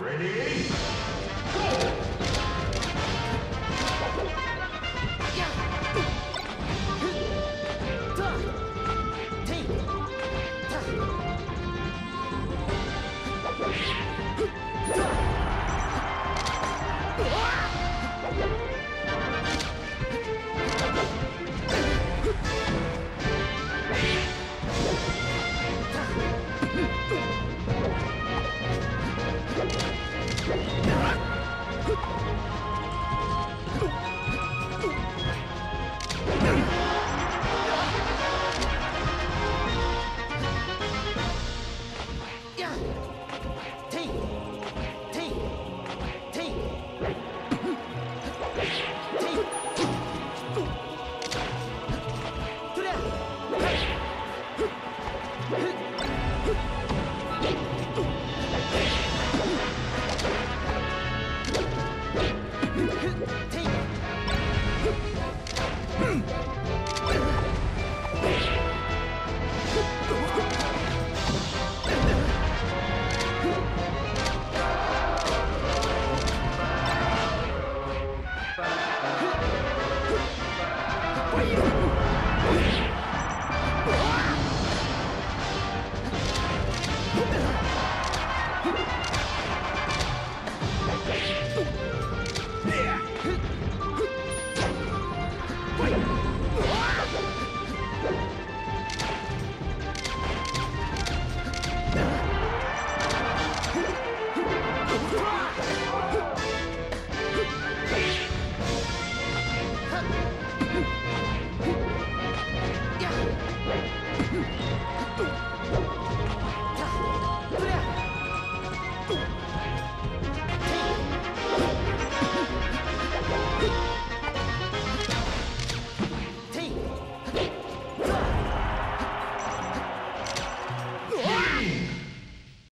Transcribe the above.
Ready?